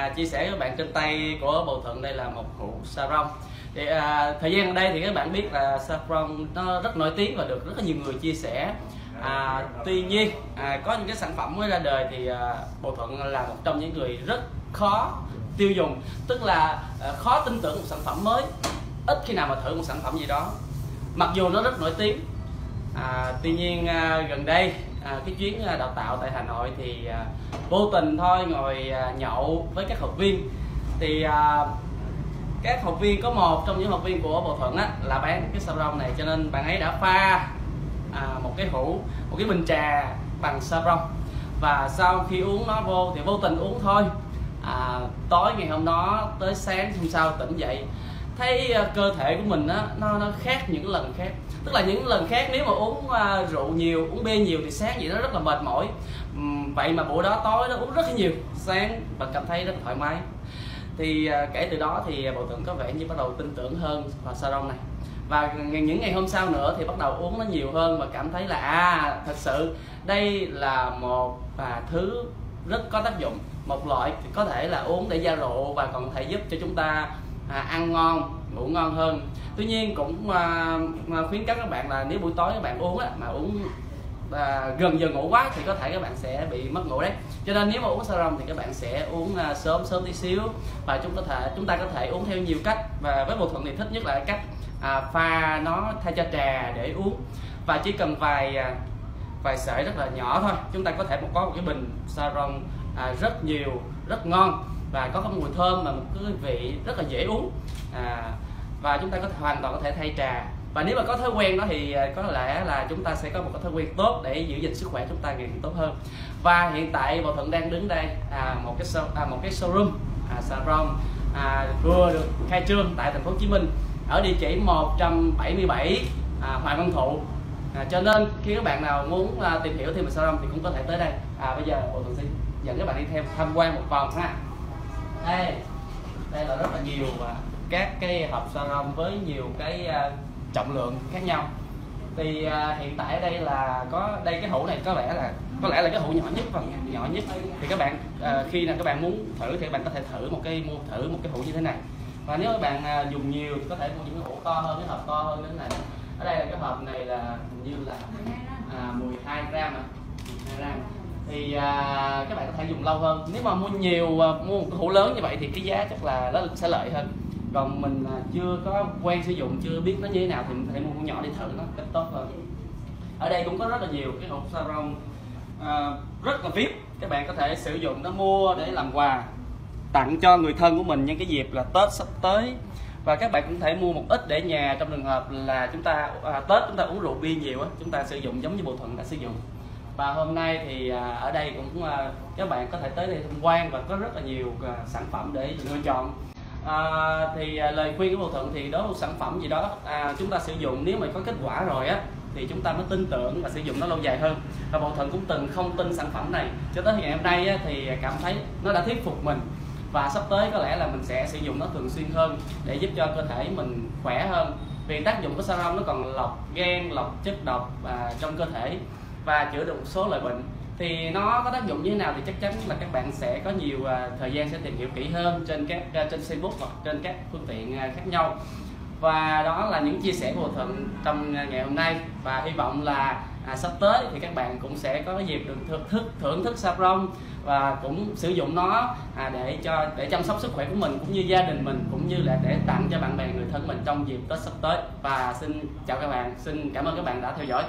À, chia sẻ với các bạn trên tay của Bầu Thuận đây là một hũ saffron thì à, thời gian ở đây thì các bạn biết là saffron nó rất nổi tiếng và được rất là nhiều người chia sẻ. À, tuy nhiên à, có những cái sản phẩm mới ra đời thì à, Bầu Thuận là một trong những người rất khó tiêu dùng. Tức là à, khó tin tưởng một sản phẩm mới ít khi nào mà thử một sản phẩm gì đó. Mặc dù nó rất nổi tiếng à, tuy nhiên à, gần đây à, cái chuyến à, đào tạo tại Hà Nội thì à, vô tình thôi ngồi à, nhậu với các học viên. Thì à, các học viên có một trong những học viên của Bộ Thuận á, là bán cái sâm rong này cho nên bạn ấy đã pha à, một cái hũ một cái bình trà bằng sâm rong và sau khi uống nó vô thì vô tình uống thôi. À, tối ngày hôm đó tới sáng hôm sau tỉnh dậy thấy ờ, cơ thể của mình á nó nó khác những lần khác. Tức là những lần khác nếu mà uống uh, rượu nhiều uống bia nhiều thì sáng vậy nó rất là mệt mỏi. Uhm, vậy mà buổi đó tối nó uống rất là nhiều sáng và cảm thấy rất là thoải mái. Thì uh, kể từ đó thì bộ tưởng có vẻ như bắt đầu tin tưởng hơn vào salon này. Và những ngày hôm sau nữa thì bắt đầu uống nó nhiều hơn và cảm thấy là à thật sự đây là một và thứ rất có tác dụng. Một loại có thể là uống để gia rượu và còn thể giúp cho chúng ta à, ăn ngon ngủ ngon hơn. Tuy nhiên cũng à, khuyến cáo các bạn là nếu buổi tối các bạn uống á, mà uống à, gần giờ ngủ quá thì có thể các bạn sẽ bị mất ngủ đấy. Cho nên nếu mà uống serum thì các bạn sẽ uống à, sớm sớm tí xíu. Và chúng có thể chúng ta có thể uống theo nhiều cách. Và với một thuận thì thích nhất là cách à, pha nó thay cho trà để uống. Và chỉ cần vài à, vài sợi rất là nhỏ thôi. Chúng ta có thể có một cái bình rong à, rất nhiều rất ngon và có cái mùi thơm mà một cái vị rất là dễ uống. À, và chúng ta có thể, hoàn toàn có thể thay trà. Và nếu mà có thói quen đó thì à, có lẽ là chúng ta sẽ có một cái thói quen tốt để giữ gìn sức khỏe chúng ta ngày càng tốt hơn. Và hiện tại Bảo Thuận đang đứng đây à, một cái show, à, một cái showroom à, salon à, vừa được khai trương tại thành phố Hồ Chí Minh. Ở địa chỉ 177 à, Hoàng Văn Thụ à, cho nên khi các bạn nào muốn à, tìm hiểu thêm về salon thì cũng có thể tới đây. À, bây giờ bộ Thuận sẽ dẫn các bạn đi theo tham quan một vòng ha. Đây đây là rất là nhiều và các cái hộp salon với nhiều cái à, trọng lượng khác nhau. Thì à, hiện tại ở đây là có đây cái hũ này có lẽ là có lẽ là cái hũ nhỏ nhất và nhỏ nhất. Thì các bạn à, khi nào các bạn muốn thử thì các bạn có thể thử một cái mua thử một cái hũ như thế này. Và nếu các bạn à, dùng nhiều thì có thể mua những cái hũ to hơn cái hộp to hơn thế này ở đây là cái hộp này là như là à, 12 gram à. 12 gram. Thì à, các bạn có thể dùng lâu hơn. Nếu mà mua nhiều à, mua một cái hũ lớn như vậy thì cái giá chắc là nó sẽ lợi hơn. Còn mình à, chưa có quen sử dụng chưa biết nó như thế nào thì mình có thể mua hũ nhỏ để thử nó cách tốt hơn. Ở đây cũng có rất là nhiều cái hộp saron à, rất là vip. Các bạn có thể sử dụng nó mua để làm quà tặng cho người thân của mình nhân cái dịp là tết sắp tới và các bạn cũng thể mua một ít để nhà trong trường hợp là chúng ta à, tết chúng ta uống rượu bia nhiều á chúng ta sử dụng giống như bộ thuận đã sử dụng. Và hôm nay thì à, ở đây cũng à, các bạn có thể tới đây tham quan và có rất là nhiều à, sản phẩm để lựa chọn. À, thì à, lời khuyên của bộ thuận thì đối với một sản phẩm gì đó à, chúng ta sử dụng nếu mà có kết quả rồi á thì chúng ta mới tin tưởng và sử dụng nó lâu dài hơn. Và bộ thuận cũng từng không tin sản phẩm này. Cho tới ngày hôm nay á, thì cảm thấy nó đã thuyết phục mình và sắp tới có lẽ là mình sẽ sử dụng nó thường xuyên hơn để giúp cho cơ thể mình khỏe hơn. Vì tác dụng của saron nó còn lọc gan lọc chất độc và trong cơ thể và chữa được một số loại bệnh. Thì nó có tác dụng như thế nào thì chắc chắn là các bạn sẽ có nhiều à, thời gian sẽ tìm hiểu kỹ hơn trên các à, trên Facebook hoặc trên các phương tiện à, khác nhau và đó là những chia sẻ của Thuận trong ngày hôm nay. Và hy vọng là à, sắp tới thì các bạn cũng sẽ có cái dịp được thưởng thức thưởng thức saffron và cũng sử dụng nó à, để cho để chăm sóc sức khỏe của mình cũng như gia đình mình cũng như là để tặng cho bạn bè người thân mình trong dịp Tết sắp tới. Và xin chào các bạn xin cảm ơn các bạn đã theo dõi.